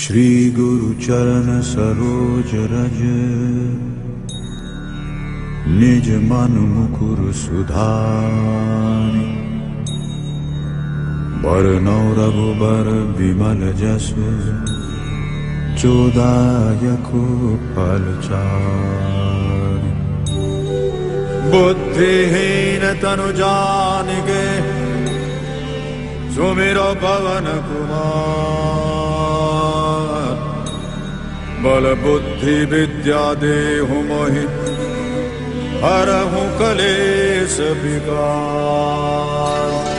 श्रीगुरुचरण सरोज रज निज मन मुकुर सुधारि। वरनौ रघुबर विमल जस। चोदायको फलचारि बुद्धिहीन तनु जानिगे सुमिरो पवन कुमार बल बुद्धि विद्या देहु मोहि हरहु कलेश विकार।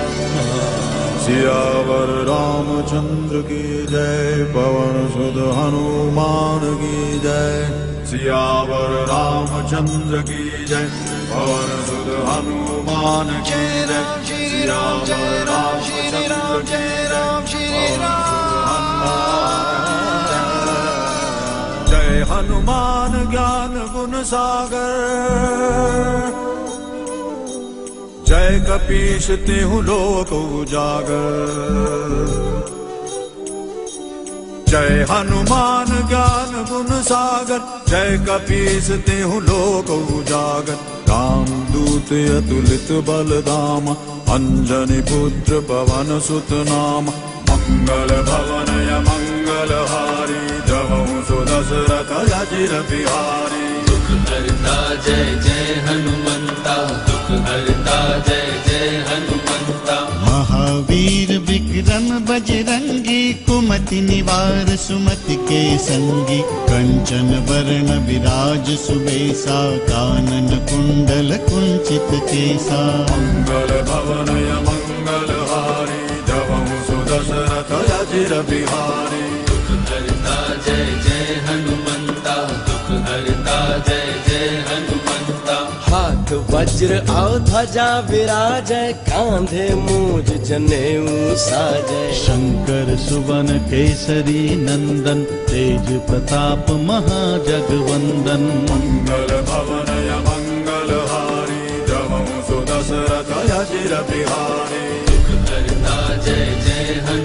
सियावर रामचंद्र की जय, पवन सुध हनुमान की जय। सियावर रामचंद्र की जय, पवन सुध हनुमान की जय। सियावर रामचंद्र की जय। पवन सुध हनुमान हनुमान ज्ञान गुण सागर। जय कपीश तिहु लोक उजागर। जय हनुमान ज्ञान गुण सागर। जय कपीस तिहु लोक उजागर। राम दूत अतुलित बल धाम अंजनी पुत्र पवन सुत नाम। मंगल भवन य मंगल हारी। जबहु सुदशरथ अजिर बिहारी दुख हरता जय जय हनुमंता। दुख हरता जय जय हनुमंता। महावीर विक्रम बजरंगी कुमति निवार सुमति के संगी कंचन वरण विराज सुबेसा कानन कुंडल कुंचित केसा। मंगल भवन मंगल हारी जबहु सुदशरथ अजिर बिहारी दुख हरता जय जय हनुमंता। हरता जय जय हनुमंता। हाथ वज्र और ध्वजा विराजय कांधे मूज जनेऊ साजय शंकर सुवन केसरी नंदन तेज प्रताप महाजगवंदन। मंगल भवन य मंगल हारी जबहु सुदशरथ अजिर बिहारी दुख हरता जय जय हनुमंता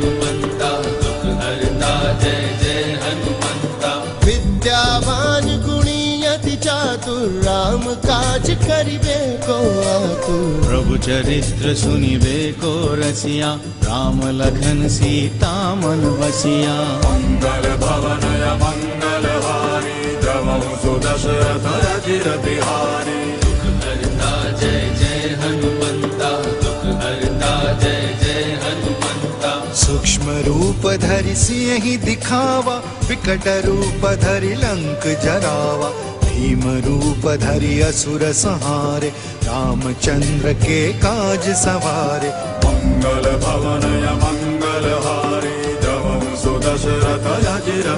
राम काज करिबे को आतुर प्रभु चरित्र सुनिबे को रसिया राम लखन सीता मन बसिया। मंगल भवन य मंगल हारी जबहु सुदशरथ अजिर बिहारी दुख हरता जय जय हनुमंता। दुख हरता जय जय हनुमंता। सूक्ष्म रूप धरि सियहि दिखावा विकट रूप धरि लंक जरावा भीम रूप धरि असुर संहारे रामचंद्र के काज सवारे। मंगल भवन य मंगल हारी। जबहु सुदशरथ अजिर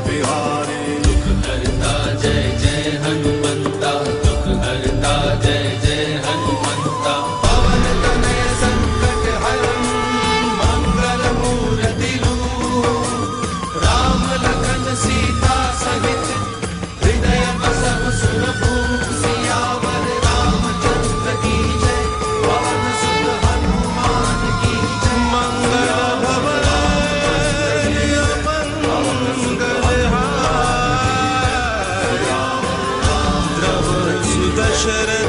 should